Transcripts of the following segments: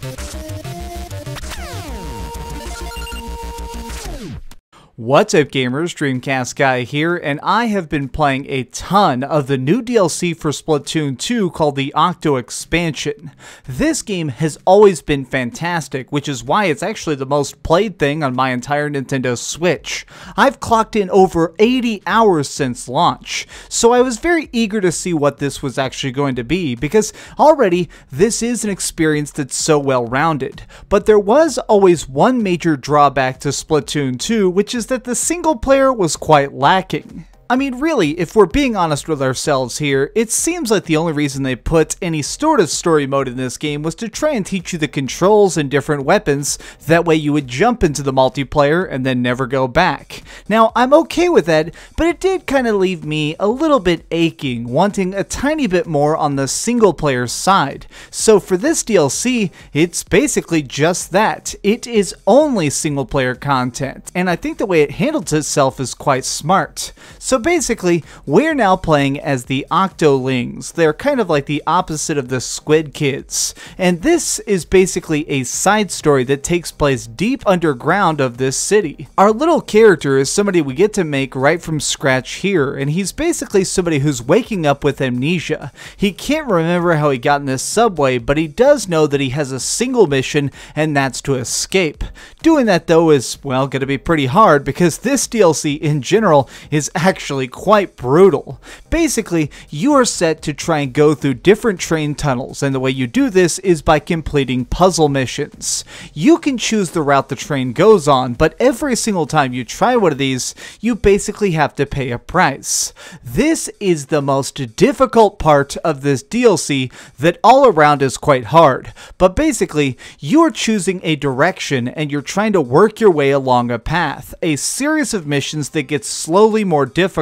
Thank What's up gamers, Dreamcast Guy here, and I have been playing a ton of the new DLC for Splatoon 2 called the Octo Expansion. This game has always been fantastic, which is why it's actually the most played thing on my entire Nintendo Switch. I've clocked in over 80 hours since launch, so I was very eager to see what this was actually going to be, because already this is an experience that's so well rounded. But there was always one major drawback to Splatoon 2, which is that the single player was quite lacking. I mean, really, if we're being honest with ourselves here, it seems like the only reason they put any sort of story mode in this game was to try and teach you the controls and different weapons, that way you would jump into the multiplayer and then never go back. Now, I'm okay with that, but it did kind of leave me a little bit aching, wanting a tiny bit more on the single player side. So for this DLC, it's basically just that. It is only single player content, and I think the way it handles itself is quite smart. So basically, we're now playing as the Octolings. They're kind of like the opposite of the Squid Kids. And this is basically a side story that takes place deep underground of this city. Our little character is somebody we get to make right from scratch here, and he's basically somebody who's waking up with amnesia. He can't remember how he got in this subway, but he does know that he has a single mission, and that's to escape. Doing that though is, well, gonna be pretty hard because this DLC in general is actually quite brutal. Basically, you are set to try and go through different train tunnels, and the way you do this is by completing puzzle missions. You can choose the route the train goes on, but every single time you try one of these, you basically have to pay a price. This is the most difficult part of this DLC that all around is quite hard, but basically, you are choosing a direction and you're trying to work your way along a path, a series of missions that gets slowly more difficult,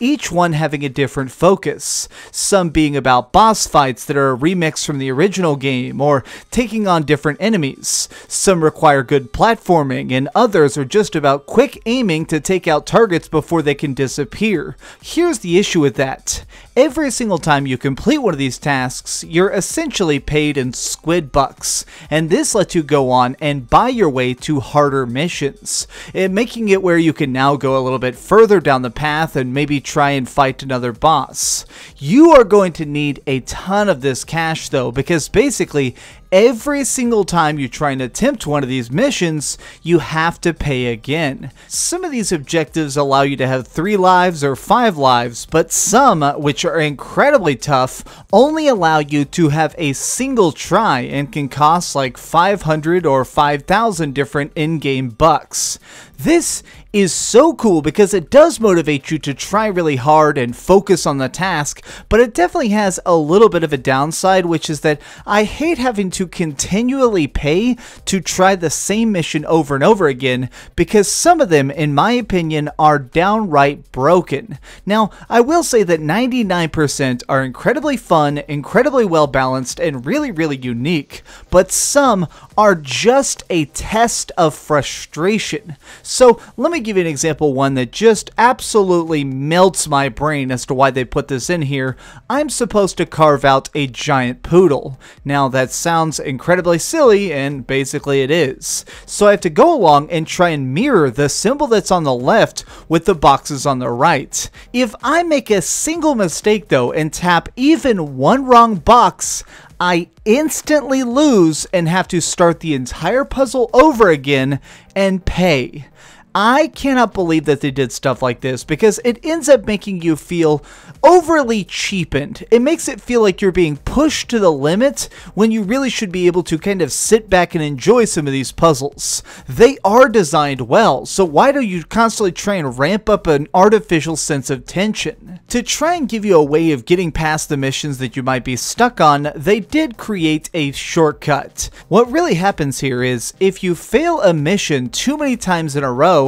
each one having a different focus, some being about boss fights that are a remix from the original game or taking on different enemies. Some require good platforming and others are just about quick aiming to take out targets before they can disappear. Here's the issue with that. Every single time you complete one of these tasks, you're essentially paid in squid bucks, and this lets you go on and buy your way to harder missions, it making it where you can now go a little bit further down the path and maybe try and fight another boss. You are going to need a ton of this cash though, because basically every single time you try and attempt one of these missions, you have to pay again. Some of these objectives allow you to have 3 lives or 5 lives, but some, which are incredibly tough, only allow you to have a single try and can cost like 500 or 5,000 different in-game bucks. This is so cool because it does motivate you to try really hard and focus on the task, but it definitely has a little bit of a downside, which is that I hate having to continually pay to try the same mission over and over again because some of them, in my opinion, are downright broken. Now, I will say that 99% are incredibly fun, incredibly well balanced, and really, really unique, but some are just a test of frustration. So let me give you an example one that just absolutely melts my brain as to why they put this in here. I'm supposed to carve out a giant poodle. Now that sounds incredibly silly and basically it is. So I have to go along and try and mirror the symbol that's on the left with the boxes on the right. If I make a single mistake though and tap even one wrong box, I instantly lose and have to start the entire puzzle over again and pay. I cannot believe that they did stuff like this because it ends up making you feel overly cheapened. It makes it feel like you're being pushed to the limit when you really should be able to kind of sit back and enjoy some of these puzzles. They are designed well, so why do you constantly try and ramp up an artificial sense of tension? To try and give you a way of getting past the missions that you might be stuck on, they did create a shortcut. What really happens here is if you fail a mission too many times in a row,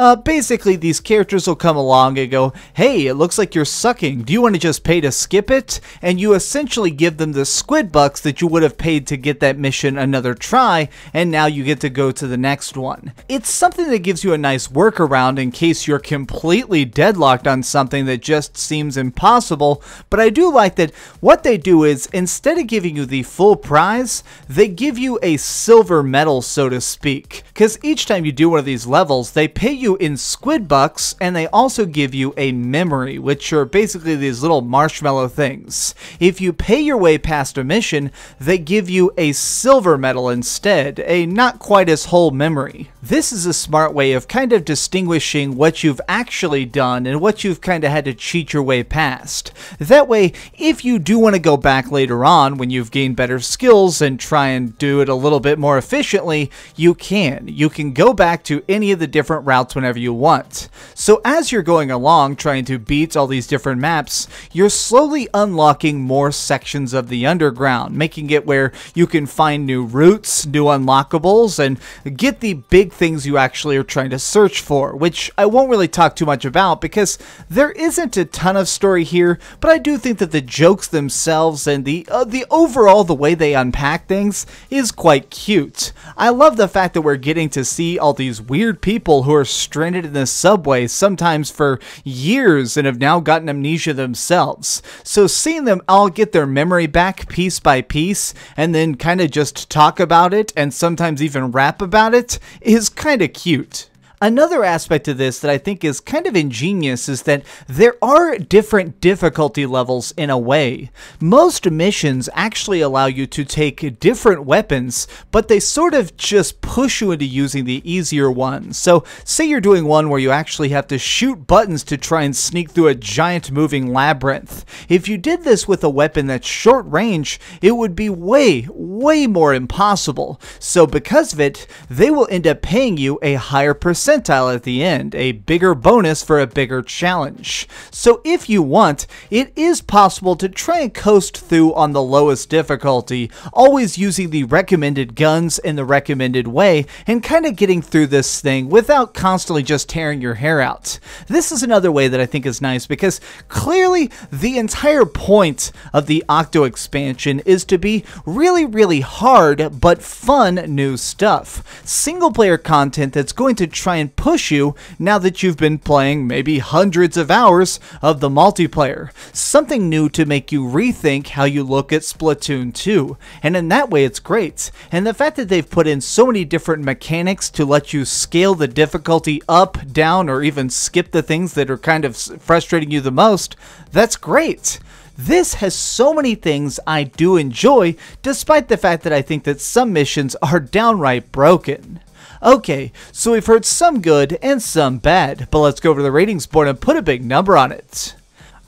Uh, basically, these characters will come along and go, hey, it looks like you're sucking. Do you want to just pay to skip it? And you essentially give them the squid bucks that you would have paid to get that mission another try, and now you get to go to the next one. It's something that gives you a nice workaround in case you're completely deadlocked on something that just seems impossible, but I do like that what they do is instead of giving you the full prize, they give you a silver medal, so to speak. Because each time you do one of these levels, they pay you in squid bucks and they also give you a memory, which are basically these little marshmallow things. If you pay your way past a mission, they give you a silver medal instead, a not quite as whole memory. This is a smart way of kind of distinguishing what you've actually done and what you've kind of had to cheat your way past. That way, if you do want to go back later on when you've gained better skills and try and do it a little bit more efficiently, you can. You can go back to any of the different routes whenever you want. So as you're going along trying to beat all these different maps, you're slowly unlocking more sections of the underground, making it where you can find new routes, new unlockables, and get the big things you actually are trying to search for, which I won't really talk too much about because there isn't a ton of story here, but I do think that the jokes themselves and the uh, the overall the way they unpack things is quite cute. I love the fact that we're getting to see all these weird people who are stranded in the subway sometimes for years and have now gotten amnesia themselves. So seeing them all get their memory back piece by piece and then kind of just talk about it and sometimes even rap about it is kind of cute. Another aspect of this that I think is kind of ingenious is that there are different difficulty levels in a way. Most missions actually allow you to take different weapons, but they sort of just push you into using the easier ones. So, say you're doing one where you actually have to shoot buttons to try and sneak through a giant moving labyrinth. If you did this with a weapon that's short range, it would be way, way more impossible. So, because of it, they will end up paying you a higher percentage percentile at the end, a bigger bonus for a bigger challenge. So if you want, it is possible to try and coast through on the lowest difficulty, always using the recommended guns in the recommended way, and kind of getting through this thing without constantly just tearing your hair out. This is another way that I think is nice because clearly the entire point of the Octo expansion is to be really, really hard but fun new stuff. Single player content that's going to try and push you now that you've been playing maybe hundreds of hours of the multiplayer. Something new to make you rethink how you look at Splatoon 2. And in that way, it's great. And the fact that they've put in so many different mechanics to let you scale the difficulty up, down, or even skip the things that are kind of frustrating you the most, that's great. This has so many things I do enjoy, despite the fact that I think that some missions are downright broken. Okay, so we've heard some good and some bad, but let's go over the ratings board and put a big number on it.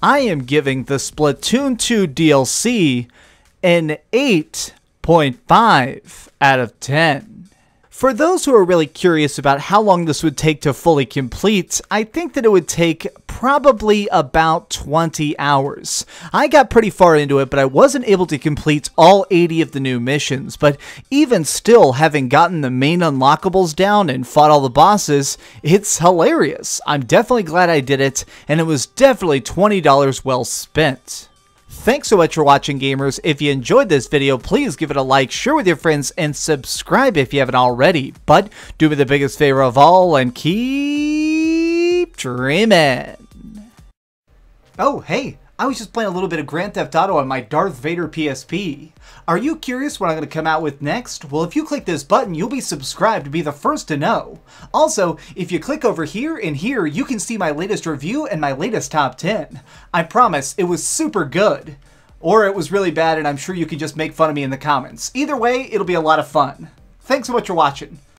I am giving the Splatoon 2 DLC an 8.5 out of 10. For those who are really curious about how long this would take to fully complete, I think that it would take probably about 20 hours. I got pretty far into it, but I wasn't able to complete all 80 of the new missions, but even still, having gotten the main unlockables down and fought all the bosses, it's hilarious. I'm definitely glad I did it, and it was definitely $20 well spent. Thanks so much for watching, gamers. If you enjoyed this video, please give it a like, share with your friends, and subscribe if you haven't already. But do me the biggest favor of all and keep dreaming. Oh, hey, I was just playing a little bit of Grand Theft Auto on my Darth Vader PSP. Are you curious what I'm going to come out with next? Well, if you click this button, you'll be subscribed to be the first to know. Also, if you click over here and here, you can see my latest review and my latest top 10. I promise, it was super good. Or it was really bad and I'm sure you can just make fun of me in the comments. Either way, it'll be a lot of fun. Thanks so much for watching.